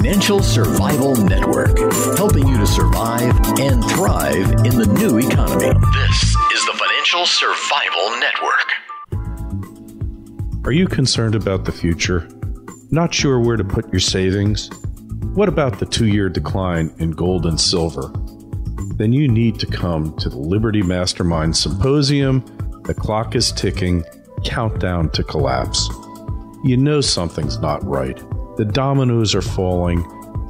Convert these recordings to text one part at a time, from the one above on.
Financial Survival Network, helping you to survive and thrive in the new economy. This is the Financial Survival Network. Are you concerned about the future? Not sure where to put your savings? What about the two year decline in gold and silver? Then you need to come to the Liberty Mastermind Symposium. The clock is ticking, countdown to collapse. You know something's not right. The dominoes are falling.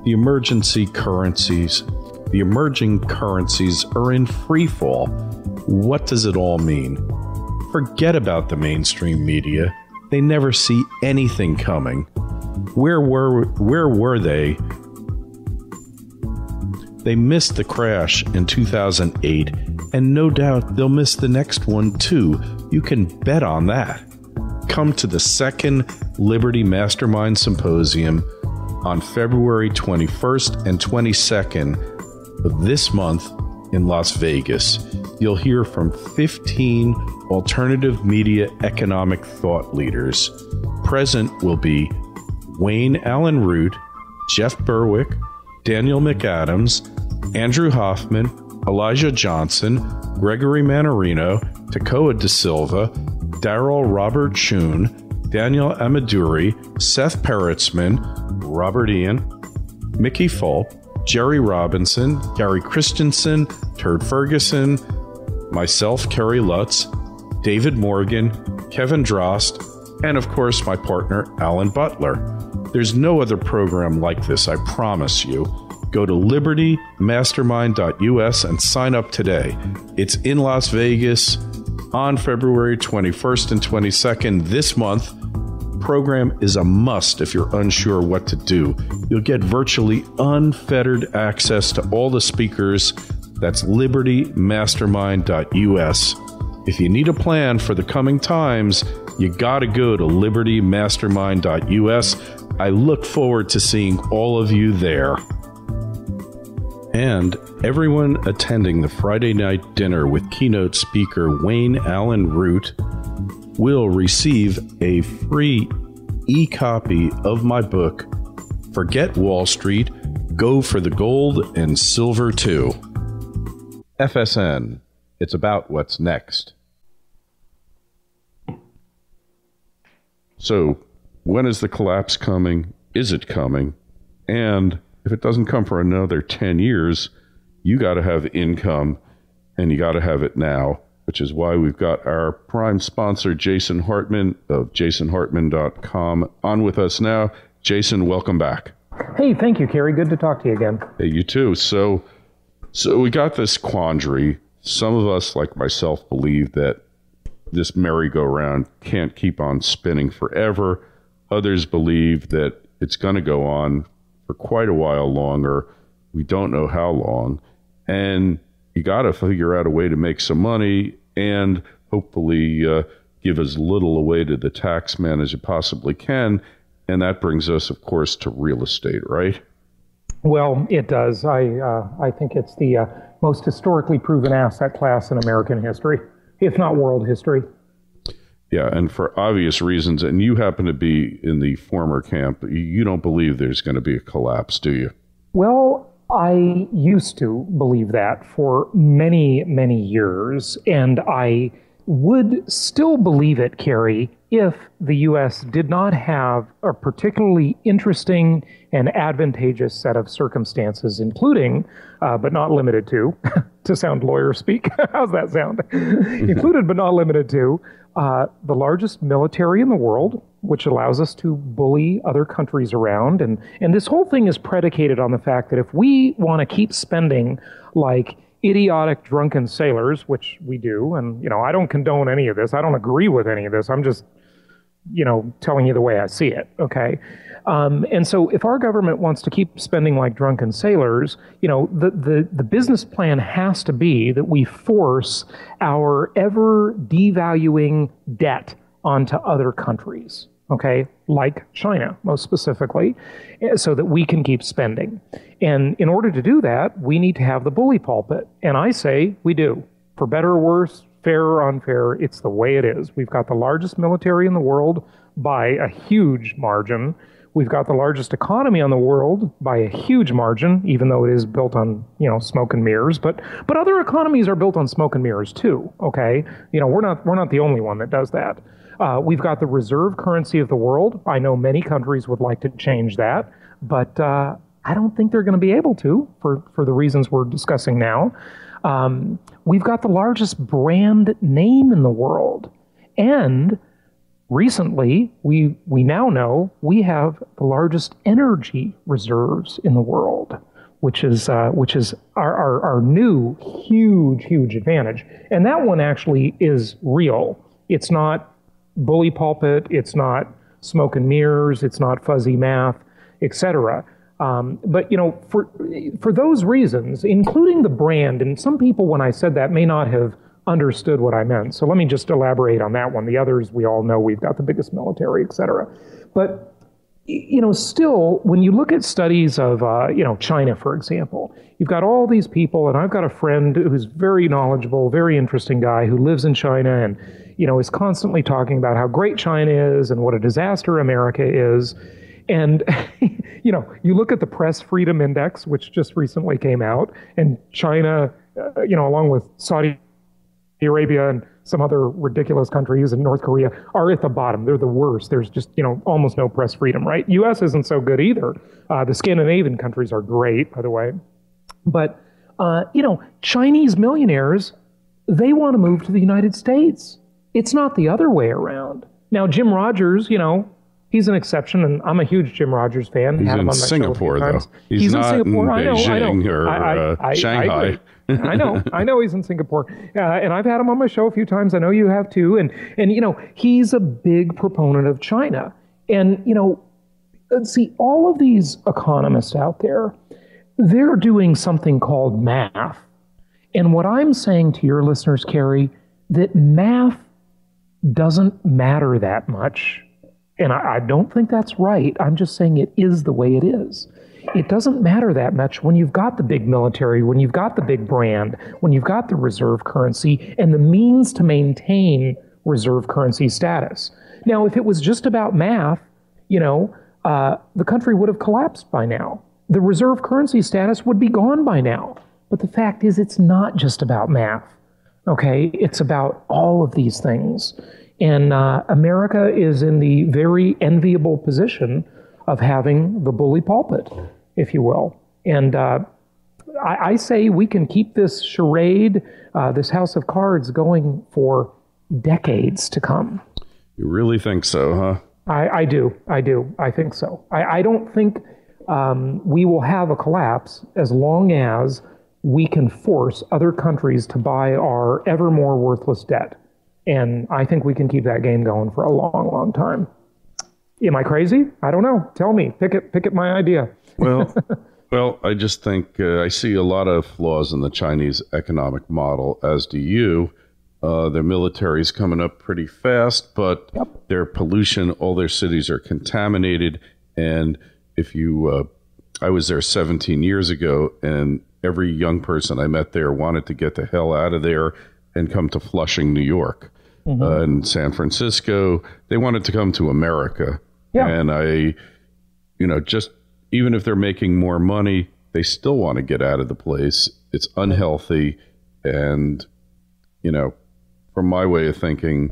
The emergency currencies, the emerging currencies are in free fall. What does it all mean? Forget about the mainstream media. They never see anything coming. Where were where were they? They missed the crash in 2008 and no doubt they'll miss the next one too. You can bet on that. Come to the second Liberty Mastermind Symposium on February 21st and 22nd of this month in Las Vegas. You'll hear from 15 alternative media economic thought leaders. Present will be Wayne Allen Root, Jeff Berwick, Daniel McAdams, Andrew Hoffman, Elijah Johnson, Gregory Mannarino, Tekoa Da Silva, Daryl Robert Schoon, Daniel Ameduri, Seth Peretzman, Robert Ian, Mickey Fulp, Jerry Robinson, Gary Christenson, Turd Ferguson, myself, Kerry Lutz, David Morgan, Kevin Drost, and of course my partner, Alan Butler. There's no other program like this, I promise you. Go to libertymastermind.us and sign up today. It's in Las Vegas on February 21st and 22nd this month. Program is a must if you're unsure what to do. You'll get virtually unfettered access to all the speakers. That's libertymastermind.us. If you need a plan for the coming times, you got to go to libertymastermind.us. I look forward to seeing all of you there. And everyone attending the Friday night dinner with keynote speaker Wayne Allen Root will receive a free e copy of my book, Forget Wall Street, Go for the Gold and Silver Too. FSN, it's about what's next. So, when is the collapse coming? Is it coming? And if it doesn't come for another 10 years, you got to have income and you got to have it now, which is why we've got our prime sponsor, Jason Hartman of jasonhartman.com, on with us now. Jason, welcome back. Hey, thank you, Kerry. Good to talk to you again. Hey, you too. So, so we got this quandary. Some of us, like myself, believe that this merry-go-round can't keep on spinning forever. Others believe that it's going to go on for quite a while longer. We don't know how long. And you got to figure out a way to make some money and hopefully uh, give as little away to the tax man as you possibly can. And that brings us, of course, to real estate, right? Well, it does. I uh, I think it's the uh, most historically proven asset class in American history if not world history. Yeah, and for obvious reasons, and you happen to be in the former camp, you don't believe there's going to be a collapse, do you? Well, I used to believe that for many, many years, and I would still believe it, Kerry, if the U.S. did not have a particularly interesting and advantageous set of circumstances, including, uh, but not limited to, to sound lawyer speak, how's that sound? Included but not limited to, uh, the largest military in the world, which allows us to bully other countries around. And, and this whole thing is predicated on the fact that if we want to keep spending like idiotic drunken sailors, which we do, and you know, I don't condone any of this. I don't agree with any of this. I'm just, you know, telling you the way I see it. Okay. Um, and so, if our government wants to keep spending like drunken sailors, you know, the, the, the business plan has to be that we force our ever devaluing debt onto other countries okay, like China, most specifically, eh, so that we can keep spending. And in order to do that, we need to have the bully pulpit. And I say we do. For better or worse, fair or unfair, it's the way it is. We've got the largest military in the world by a huge margin. We've got the largest economy on the world by a huge margin, even though it is built on you know smoke and mirrors. But but other economies are built on smoke and mirrors too. Okay, you know we're not we're not the only one that does that. Uh, we've got the reserve currency of the world. I know many countries would like to change that, but uh, I don't think they're going to be able to for for the reasons we're discussing now. Um, we've got the largest brand name in the world, and recently, we, we now know we have the largest energy reserves in the world, which is, uh, which is our, our, our new huge, huge advantage. And that one actually is real. It's not bully pulpit, it's not smoke and mirrors, it's not fuzzy math, etc. Um, but you know, for for those reasons, including the brand, and some people, when I said that, may not have understood what I meant. So let me just elaborate on that one. The others, we all know we've got the biggest military, et cetera. But you know, still, when you look at studies of, uh, you know, China, for example, you've got all these people, and I've got a friend who's very knowledgeable, very interesting guy who lives in China and, you know, is constantly talking about how great China is and what a disaster America is. And, you know, you look at the Press Freedom Index, which just recently came out, and China, uh, you know, along with Saudi Arabia and some other ridiculous countries and North Korea are at the bottom. They're the worst. There's just, you know, almost no press freedom, right? US isn't so good either. Uh, the Scandinavian countries are great, by the way. But, uh, you know, Chinese millionaires, they want to move to the United States. It's not the other way around. Now, Jim Rogers, you know, he's an exception, and I'm a huge Jim Rogers fan. He's in Singapore, though. He's, he's, not in Singapore. in Beijing I know, I know. or I, I, uh, Shanghai. I know, I know he's in Singapore, uh, and I've had him on my show a few times. I know you have too, and and you know he's a big proponent of China, and you know, see all of these economists out there, they're doing something called math, and what I'm saying to your listeners, Kerry, that math doesn't matter that much, and I, I don't think that's right. I'm just saying it is the way it is it doesn't matter that much when you've got the big military, when you've got the big brand, when you've got the reserve currency and the means to maintain reserve currency status. Now, if it was just about math, you know, uh, the country would have collapsed by now. The reserve currency status would be gone by now. But the fact is, it's not just about math. Okay, it's about all of these things. And uh, America is in the very enviable position of having the bully pulpit, if you will. And uh, I, I, say we can keep this charade, uh, this house of cards, going for decades to come. You really think so, huh? I, I do. I do. I think so. I, I don't think um, we will have a collapse as long as we can force other countries to buy our ever more worthless debt. And I think we can keep that game going for a long, long time. Am I crazy? I don't know. Tell me. Pick it. Pick it. My idea. well, well, I just think uh, I see a lot of flaws in the Chinese economic model, as do you. Uh, their military is coming up pretty fast, but yep. their pollution, all their cities are contaminated. And if you, uh, I was there 17 years ago, and every young person I met there wanted to get the hell out of there and come to Flushing, New York. Mm-hmm. Uh, and San Francisco, they wanted to come to America yeah. And I, you know, just even if they're making more money, they still want to get out of the place. It's unhealthy. And, you know, from my way of thinking,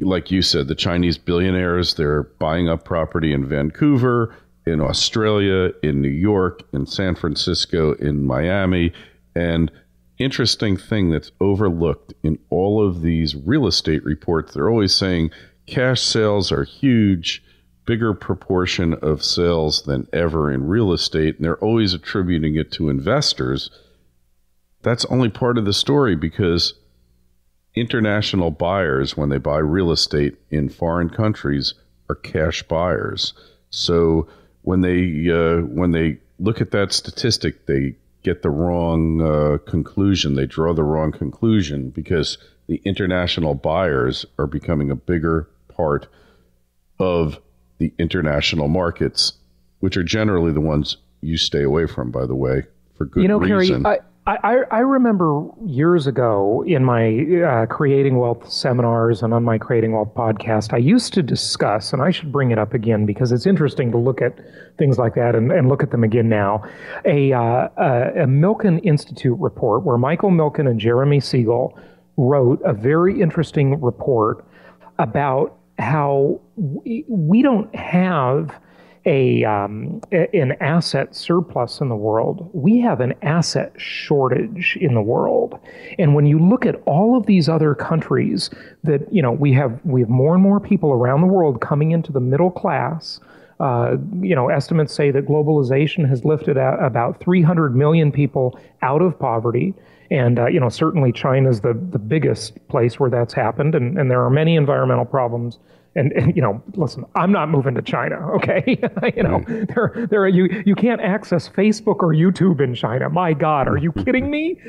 like you said, the Chinese billionaires, they're buying up property in Vancouver, in Australia, in New York, in San Francisco, in Miami. And interesting thing that's overlooked in all of these real estate reports, they're always saying cash sales are huge, bigger proportion of sales than ever in real estate, and they're always attributing it to investors. That's only part of the story because international buyers, when they buy real estate in foreign countries, are cash buyers. So when they uh, when they look at that statistic, they get the wrong uh, conclusion. They draw the wrong conclusion because the international buyers are becoming a bigger part of the international markets, which are generally the ones you stay away from, by the way, for good you know, reason. Kerry, I, I remember years ago in my uh, Creating Wealth seminars and on my Creating Wealth podcast, I used to discuss, and I should bring it up again because it's interesting to look at things like that and, and look at them again now. A, uh, a, a Milken Institute report where Michael Milken and Jeremy Siegel wrote a very interesting report about how we, we don't have a um, an asset surplus in the world. We have an asset shortage in the world, and when you look at all of these other countries, that you know we have we have more and more people around the world coming into the middle class. Uh, you know, estimates say that globalization has lifted about 300 million people out of poverty. And, uh, you know, certainly China is the, the biggest place where that's happened. And, and there are many environmental problems and, and, you know, listen, I'm not moving to China. Okay, you know, there, there, are, you you can't access Facebook or YouTube in China. My God, are you kidding me?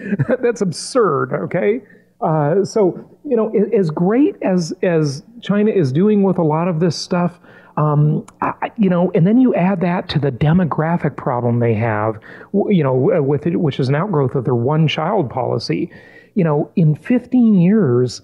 That's absurd. Okay, uh, so you know, as great as as China is doing with a lot of this stuff. Um, I, you know, and then you add that to the demographic problem they have, you know, with it, which is an outgrowth of their one-child policy. You know, in 15 years,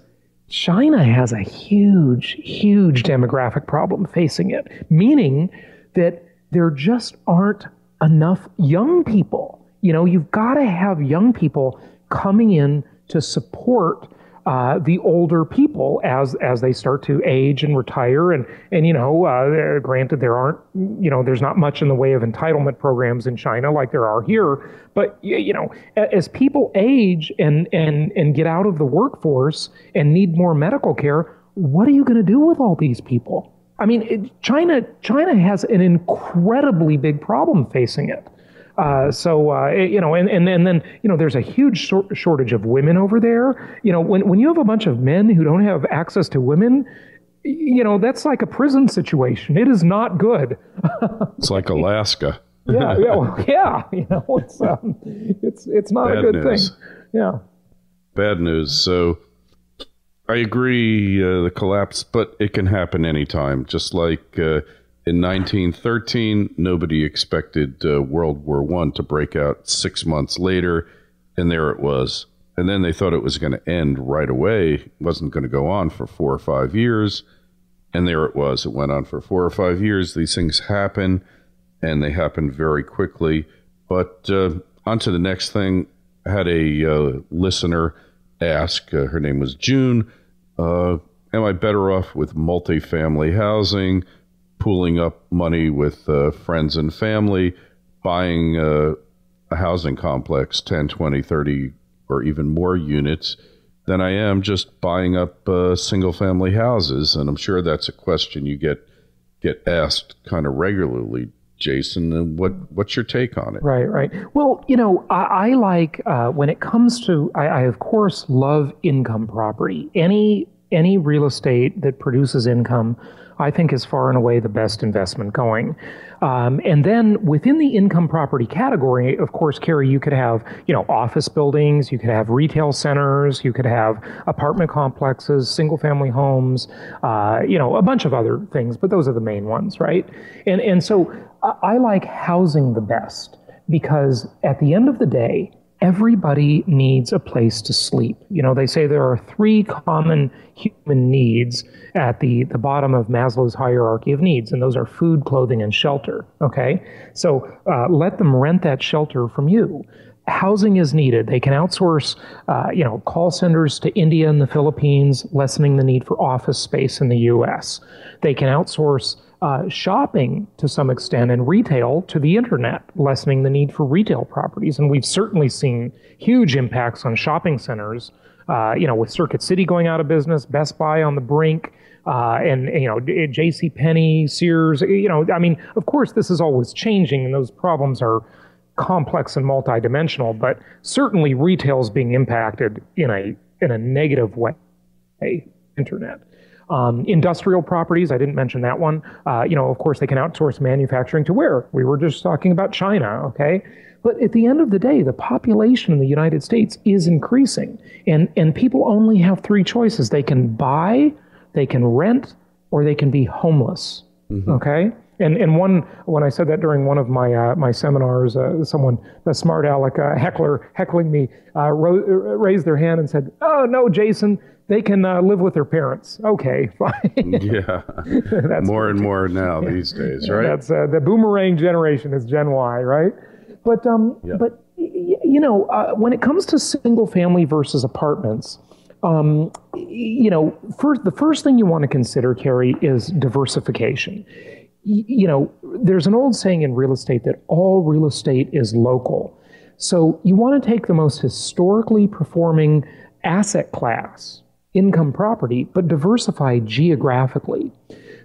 China has a huge, huge demographic problem facing it, meaning that there just aren't enough young people. You know, you've got to have young people coming in to support uh, the older people as as they start to age and retire. And and you know uh, granted there aren't you know there's not much in the way of entitlement programs in China like there are here. But you know as people age and and and get out of the workforce and need more medical care what are you going to do with all these people? I mean China China has an incredibly big problem facing it uh, so uh, you know, and, and and then you know, there's a huge shortage of women over there. You know, when when you have a bunch of men who don't have access to women, you know, that's like a prison situation. It is not good. it's like Alaska. yeah, yeah, well, yeah. You know, it's um, it's it's not Bad a good news. thing. Yeah. Bad news. So. I agree, uh, the collapse, but it can happen anytime. Just like uh, in 1913, nobody expected uh, World War One to break out six months later, and there it was. And then they thought it was going to end right away. It wasn't going to go on for four or five years, and there it was. It went on for four or five years. These things happen, and they happen very quickly. But uh, on to the next thing. I had a uh, listener ask. Uh, her name was June. Uh, am I better off with multifamily housing? Pooling up money with uh, friends and family, buying uh, a housing complex, 10, 20, 30, or even more units, than I am just buying up uh, single family houses. And I'm sure that's a question you get get asked kind of regularly. Jason, and what what's your take on it? Right, right. Well, you know, I, I like uh, when it comes to. I, I of course love income property. Any any real estate that produces income I think is far and away the best investment going. Um, and then within the income property category, of course, Kerry, you could have, you know, office buildings, you could have retail centers, you could have apartment complexes, single family homes, uh, you know, a bunch of other things, but those are the main ones, right? And, and so I, I like housing the best because at the end of the day, everybody needs a place to sleep. You know, they say there are three common human needs at the, the bottom of Maslow's hierarchy of needs, and those are food, clothing, and shelter. Okay? So uh, let them rent that shelter from you. Housing is needed. They can outsource, uh, you know, call centers to India and the Philippines, lessening the need for office space in the U.S. They can outsource uh, shopping to some extent and retail to the internet, lessening the need for retail properties. And we've certainly seen huge impacts on shopping centers. Uh, you know, with Circuit City going out of business, Best Buy on the brink, uh, and you know, J.C. Penney, Sears. You know, I mean, of course, this is always changing, and those problems are complex and multidimensional. But certainly, retail is being impacted in a in a negative way. Internet. Um, industrial properties, I didn't mention that one. Uh, you know, of course, they can outsource manufacturing to where? We were just talking about China, okay? But at the end of the day, the population in the United States is increasing, and, and people only have three choices they can buy, they can rent, or they can be homeless, mm-hmm. okay? And and one when I said that during one of my uh, my seminars, uh, someone a smart aleck uh, heckler heckling me uh, ro- raised their hand and said, "Oh no, Jason, they can uh, live with their parents." Okay, fine. yeah, more and more now these days, right? That's uh, the boomerang generation is Gen Y, right? But um, yeah. but you know, when it comes to single family versus apartments. Um, you know, first, the first thing you want to consider, Kerry, is diversification you know, there's an old saying in real estate that all real estate is local. So you want to take the most historically performing asset class, income property, but diversify geographically.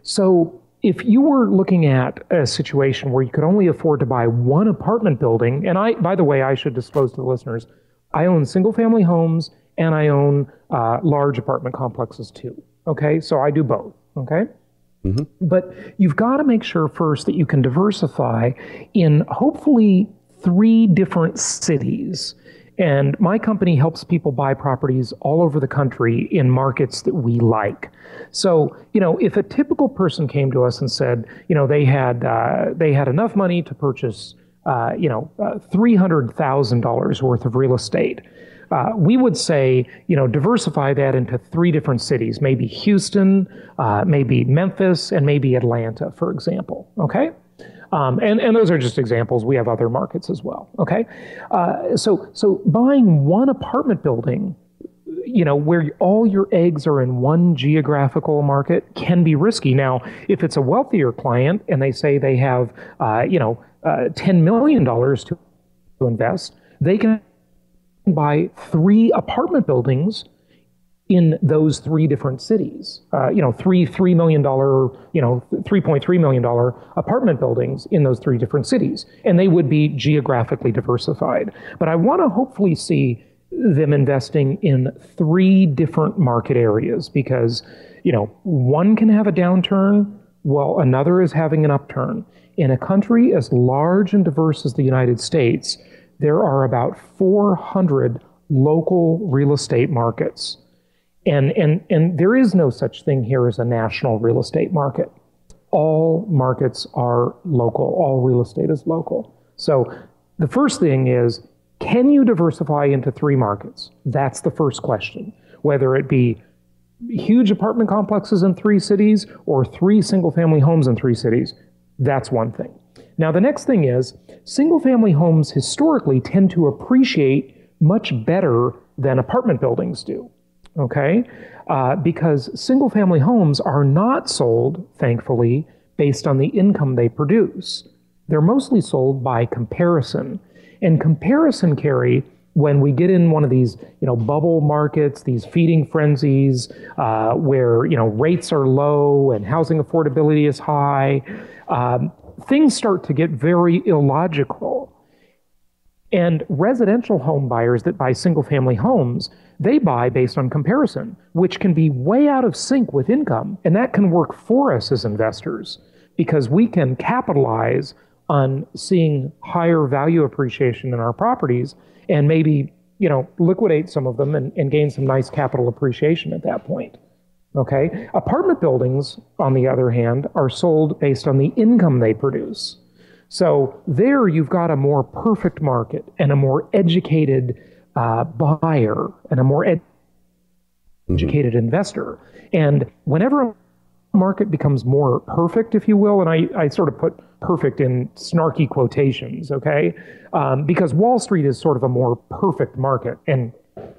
So if you were looking at a situation where you could only afford to buy one apartment building, and I, by the way, I should disclose to the listeners, I own single family homes and I own uh, large apartment complexes too. Okay, so I do both. Okay. Mm-hmm. But you've got to make sure first that you can diversify in hopefully three different cities. And my company helps people buy properties all over the country in markets that we like. So, you know, if a typical person came to us and said, you know, they had uh, they had enough money to purchase, uh, you know, uh, three hundred thousand dollars worth of real estate, uh, we would say, you know, diversify that into three different cities, maybe Houston, uh, maybe Memphis, and maybe Atlanta, for example. Okay. Um, and, and those are just examples. We have other markets as well. Okay. Uh, so, so buying one apartment building, you know, where all your eggs are in one geographical market can be risky. Now, if it's a wealthier client and they say they have, uh, you know, uh, $10 million to invest, they can buy three apartment buildings in those three different cities. Uh, you know, three three million dollar, you know, three point three million dollar apartment buildings in those three different cities, and they would be geographically diversified. But I want to hopefully see them investing in three different market areas because, you know, one can have a downturn while another is having an upturn. In a country as large and diverse as the United States, there are about 400 local real estate markets. And, and, and there is no such thing here as a national real estate market. All markets are local, all real estate is local. So the first thing is can you diversify into three markets? That's the first question. Whether it be huge apartment complexes in three cities or three single family homes in three cities, that's one thing. Now, the next thing is single family homes historically tend to appreciate much better than apartment buildings do. Okay? Uh, because single family homes are not sold, thankfully, based on the income they produce. They're mostly sold by comparison. And comparison Kerry, when we get in one of these, you know, bubble markets, these feeding frenzies, uh, where you know rates are low and housing affordability is high, um, things start to get very illogical. And residential home buyers that buy single family homes, they buy based on comparison, which can be way out of sync with income. And that can work for us as investors because we can capitalize on seeing higher value appreciation in our properties and maybe, you know, liquidate some of them and, and gain some nice capital appreciation at that point. Okay? Apartment buildings, on the other hand, are sold based on the income they produce. So there you've got a more perfect market and a more educated uh, buyer and a more ed- mm-hmm. educated investor. And whenever a market becomes more perfect, if you will, and I, I sort of put perfect in snarky quotations, okay? Um, because Wall Street is sort of a more perfect market. And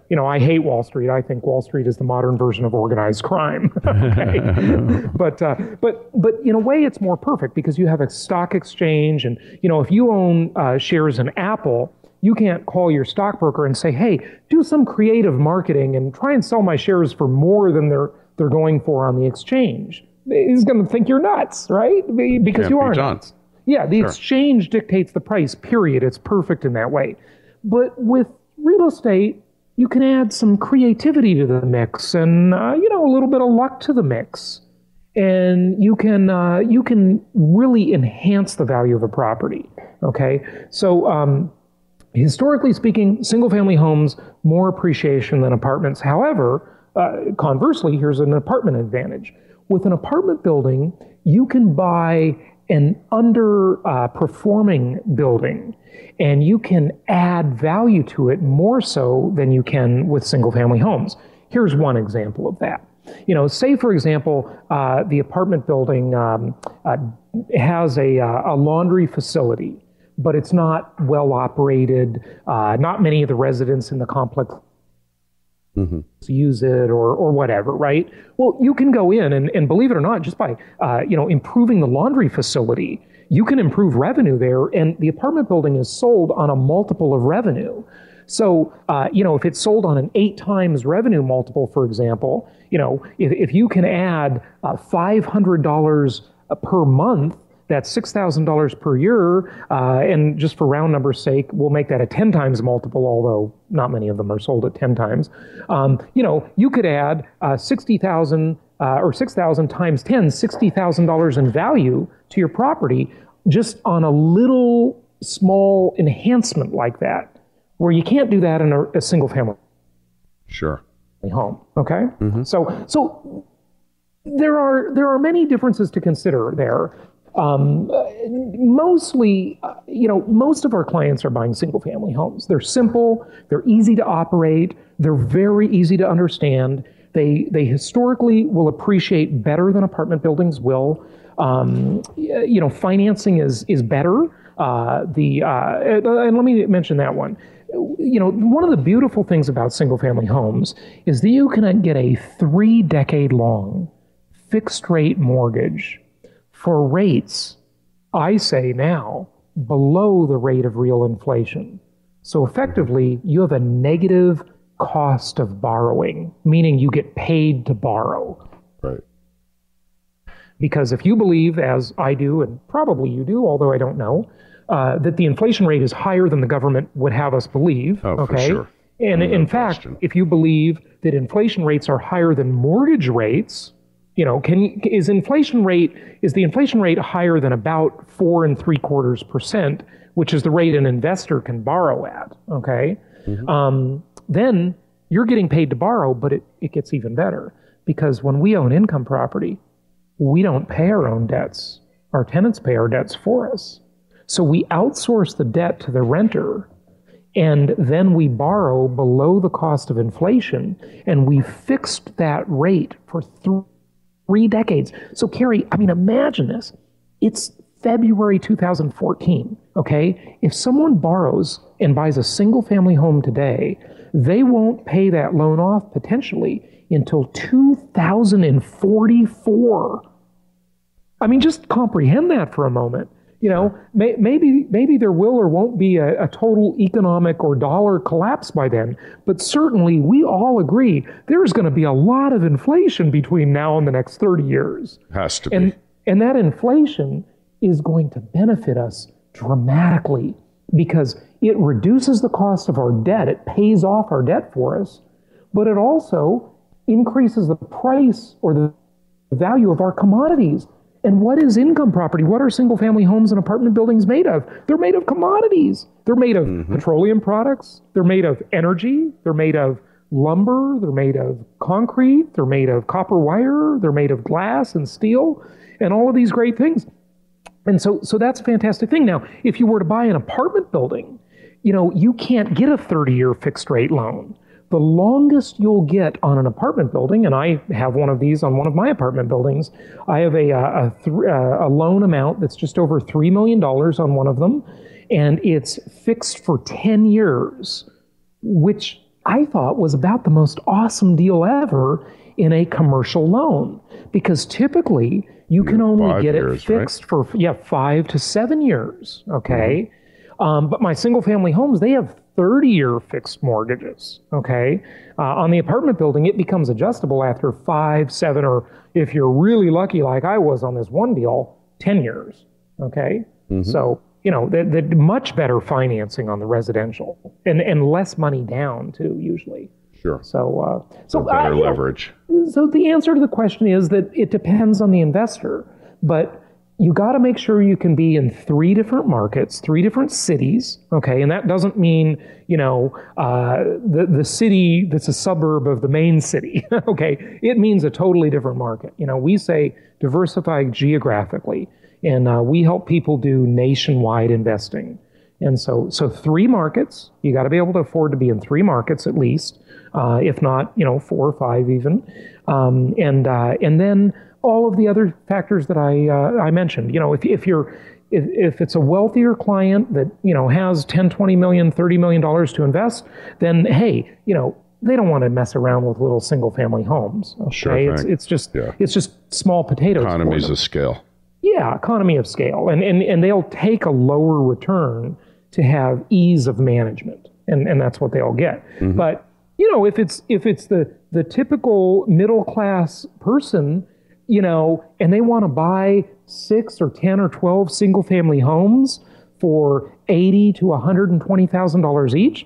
you know, I hate Wall Street. I think Wall Street is the modern version of organized crime. but uh, but but in a way, it's more perfect because you have a stock exchange, and you know, if you own uh, shares in Apple, you can't call your stockbroker and say, "Hey, do some creative marketing and try and sell my shares for more than they're they're going for on the exchange." He's going to think you're nuts, right? Because you are nuts. Yeah, the sure. exchange dictates the price. Period. It's perfect in that way. But with real estate, you can add some creativity to the mix and uh, you know a little bit of luck to the mix. And you can uh, you can really enhance the value of a property okay? So um, historically speaking single family homes more appreciation than apartments. However uh, conversely here's an apartment advantage. With an apartment building you can buy an underperforming uh, building and you can add value to it more so than you can with single family homes. Here's one example of that. You know, say for example, uh, the apartment building um, uh, has a, uh, a, laundry facility, but it's not well operated. Uh, not many of the residents in the complex mm-hmm. use it or or whatever, right? Well, you can go in and, and believe it or not, just by uh, you know improving the laundry facility, you can improve revenue there, and the apartment building is sold on a multiple of revenue. So, uh, you know, if it's sold on an eight times revenue multiple, for example, you know, if, if you can add uh, $500 per month that's $6,000 per year. Uh, and just for round number's sake, we'll make that a 10 times multiple, although not many of them are sold at 10 times. Um, you know, you could add uh, 60,000 uh, or 6,000 times 10, $60,000 in value to your property just on a little small enhancement like that, where you can't do that in a, a single family. Sure. Home. Okay. Mm-hmm. So, so there are there are many differences to consider there. Um, mostly, you know, most of our clients are buying single family homes. They're simple, they're easy to operate, they're very easy to understand. They, they historically will appreciate better than apartment buildings will. Um, you know, financing is, is better. Uh, the, uh, and let me mention that one. You know, one of the beautiful things about single family homes is that you can get a three decade long fixed rate mortgage for rates, I say now, below the rate of real inflation. So effectively, you have a negative cost of borrowing, meaning you get paid to borrow. Right. Because if you believe, as I do, and probably you do, although I don't know, uh, that the inflation rate is higher than the government would have us believe. Oh, okay? for sure. And no in fact, if you believe that inflation rates are higher than mortgage rates, you know, can is inflation rate is the inflation rate higher than about four and three quarters percent, which is the rate an investor can borrow at? Okay, mm-hmm. um, then you're getting paid to borrow, but it, it gets even better because when we own income property, we don't pay our own debts. Our tenants pay our debts for us. So we outsource the debt to the renter and then we borrow below the cost of inflation and we fixed that rate for three decades. So, Kerry, I mean, imagine this. It's February 2014, okay? If someone borrows and buys a single family home today, they won't pay that loan off potentially until 2044. I mean, just comprehend that for a moment. You know, may, maybe maybe there will or won't be a, a, total economic or dollar collapse by then, but certainly we all agree there's going to be a lot of inflation between now and the next 30 years. Has to be. And, and that inflation is going to benefit us dramatically because it reduces the cost of our debt. It pays off our debt for us, but it also increases the price or the value of our commodities. And what is income property? What are single family homes and apartment buildings made of? They're made of commodities. They're made of mm-hmm. petroleum products. They're made of energy. They're made of lumber. They're made of concrete. They're made of copper wire. They're made of glass and steel and all of these great things. And so, so that's a fantastic thing. Now, if you were to buy an apartment building, you know, you can't get a 30 year fixed rate loan the longest you'll get on an apartment building, and I have one of these on one of my apartment buildings, I have a, a, a, uh, a loan amount that's just over $3 million on one of them, and it's fixed for 10 years, which I thought was about the most awesome deal ever in a commercial loan. Because typically you can only get years, it fixed right? for, yeah, five to seven years, okay? Mm-hmm. Um, but my single family homes, they have 30 year fixed mortgages. Okay. Uh, on the apartment building, it becomes adjustable after five, seven, or if you're really lucky, like I was on this one deal, 10 years. Okay. Mm-hmm. So, you know, the, the much better financing on the residential and, and less money down too, usually. Sure. So, uh, so better uh, leverage. Know, so the answer to the question is that it depends on the investor, but you got to make sure you can be in three different markets, three different cities. Okay, and that doesn't mean you know uh, the the city that's a suburb of the main city. okay, it means a totally different market. You know, we say diversify geographically. and uh, we help people do nationwide investing. And so, so three markets. You got to be able to afford to be in three markets at least, uh, if not, you know, four or five even. Um, and uh, and then all of the other factors that I uh, I mentioned. You know, if if you're if, if it's a wealthier client that you know has 10 20 million 30 million dollars to invest then hey you know they don't want to mess around with little single family homes okay Sure it's, it's just Yeah. it's just small potatoes Economies of scale. Yeah, economy of scale. And, and, and they'll take a lower return to have ease of management. And, and that's what they'll get. But, you know, if it's, if it's the, the typical middle class person, you know, and they want to buy six or 10 or 12 single family homes for 80 to $120,000 each,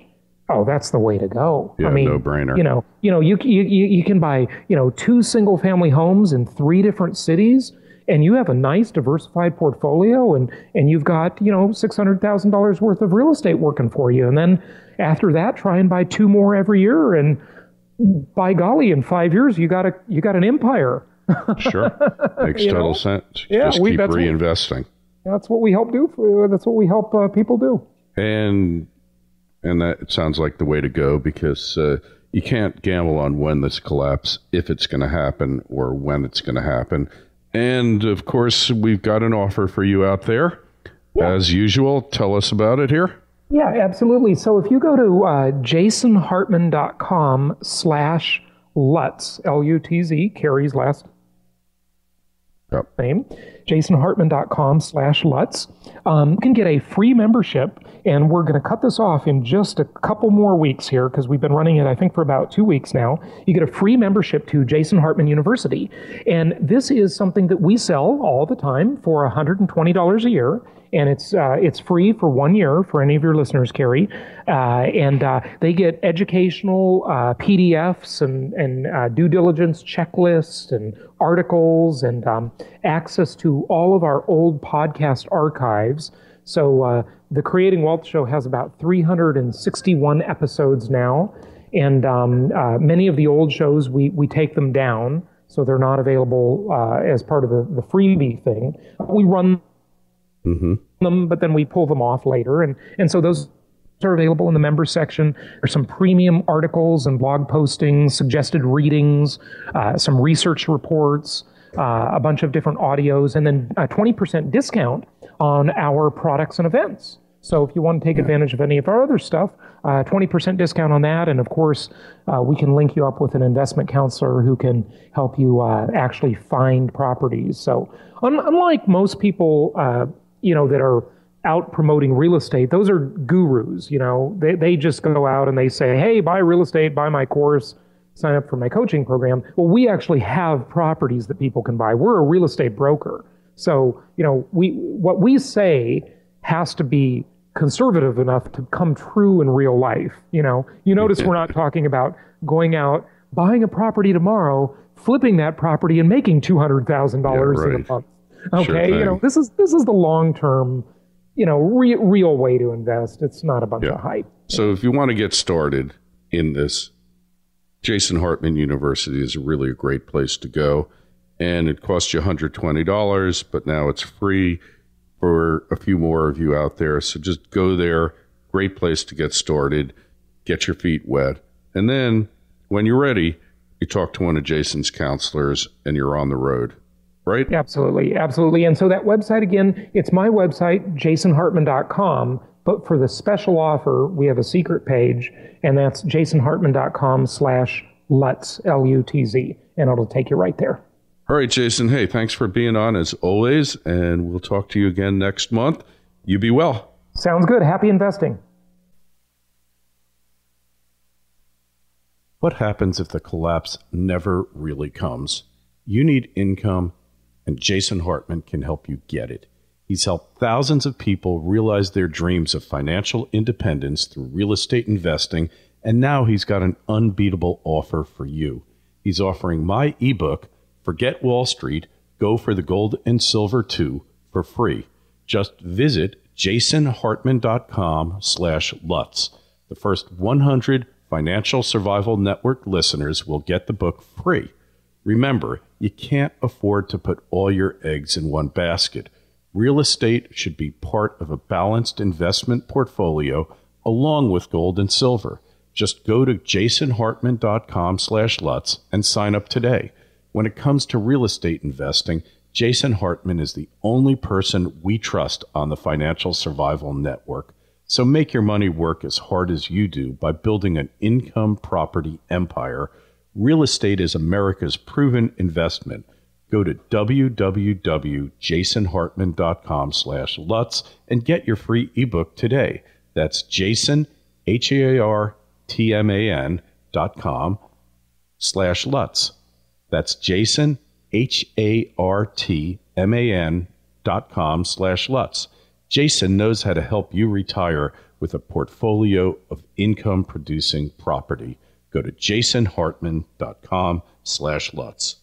oh, that's the way to go. Yeah, I mean, no-brainer. You know, you know, you, you, you you can buy, you know, two single family homes in three different cities and you have a nice diversified portfolio and, and you've got, you know, $600,000 worth of real estate working for you. And then after that, try and buy two more every year. And by golly, in five years, you got a, you got an empire. Sure. Makes total know? sense. Yeah, Just we- keep that's what- reinvesting. That's what we help do. For, that's what we help uh, people do. and and that sounds like the way to go because uh, you can't gamble on when this collapse, if it's going to happen, or when it's going to happen. And of course, we've got an offer for you out there. As usual, tell us about it here. Yeah, absolutely. So if you go to uh, jasonhartman.com slash Lutz, L-U-T-Z, Kerry's last Yep. name, jasonhartman.com slash Lutz. Um, you can get a free membership, and we're going to cut this off in just a couple more weeks here because we've been running it, I think, for about two weeks now. You get a free membership to Jason Hartman University. And this is something that we sell all the time for $120 a year. And it's uh, it's free for one year for any of your listeners, Kerry. Uh, and uh, they get educational uh, PDFs and, and uh, due diligence checklists and articles and um, access to all of our old podcast archives. So uh, the Creating Wealth Show has about 361 episodes now, and um, many of the old shows we we take them down, so they're not available as part of the the freebie thing. We run them, but then we pull them off later, and and so those are available in the member section. There's some premium articles and blog postings, suggested readings, uh, some research reports, uh, a bunch of different audios, and then a 20% discount on our products and events. So if you want to take advantage of any of our other stuff, uh, 20% discount on that. And of course, uh, we can link you up with an investment counselor who can help you uh, actually find properties. So un- unlike most people, uh, you know, that are out promoting real estate, those are gurus, you know, they, they just go out and they say, hey, buy real estate, buy my course, sign up for my coaching program. Well, we actually have properties that people can buy. We're a real estate broker. So, you know, we, what we say has to be conservative enough to come true in real life. You know, you notice we're not talking about going out, buying a property tomorrow, flipping that property and making $200,000 in a right. Month. Sure Okay. you know, this is, this is the long term, you know, re- real way to invest. It's not a bunch Yeah. of hype. So if you want to get started in this, Jason Hartman University is a really a great place to go. And it costs you $120, but now it's free for a few more of you out there. So just go there. Great place to get started, get your feet wet. And then when you're ready, you talk to one of Jason's counselors and you're on the road, right? Absolutely, absolutely. And so that website again, it's my website, jasonhartman.com. But for the special offer, we have a secret page, and that's jasonhartman.com slash Lutz, L-U-T-Z, and it'll take you right there. All right, Jason. Hey, thanks for being on as always. And we'll talk to you again next month. You be well. Sounds good. Happy investing. What happens if the collapse never really comes? You need income, and Jason Hartman can help you get it. He's helped thousands of people realize their dreams of financial independence through real estate investing, and now he's got an unbeatable offer for you. He's offering my ebook, Forget Wall Street, Go for the Gold and Silver Too, for free. Just visit jasonhartman.com slash Lutz. The first 100 Financial Survival Network listeners will get the book free. Remember, you can't afford to put all your eggs in one basket. Real estate should be part of a balanced investment portfolio along with gold and silver. Just go to jasonhartman.com slash Lutz and sign up today. When it comes to real estate investing, Jason Hartman is the only person we trust on the Financial Survival Network. So make your money work as hard as you do by building an income property empire. Real estate is America's proven investment. Go to www.jasonhartman.com slash Lutz and get your free ebook today. That's Jason, H-A-R-T-M-A-N dot com slash Lutz. That's Jason, H-A-R-T-M-A-N dot com slash Lutz. Jason knows how to help you retire with a portfolio of income producing property. Go to jasonhartman.com slash Lutz.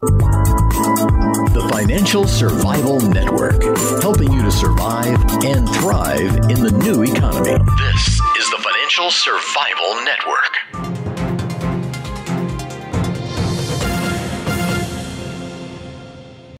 The Financial Survival Network, helping you to survive and thrive in the new economy. This is the Financial Survival Network.